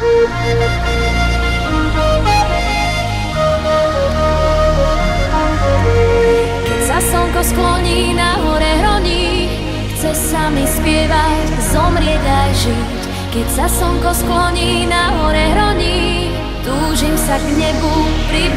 Keď sa slnko skloní na hore hroní, chce sa mi spievať, zomrieť aj žiť. Keď sa slnko skloní na hore hroní, túžim sa k nebu približiť.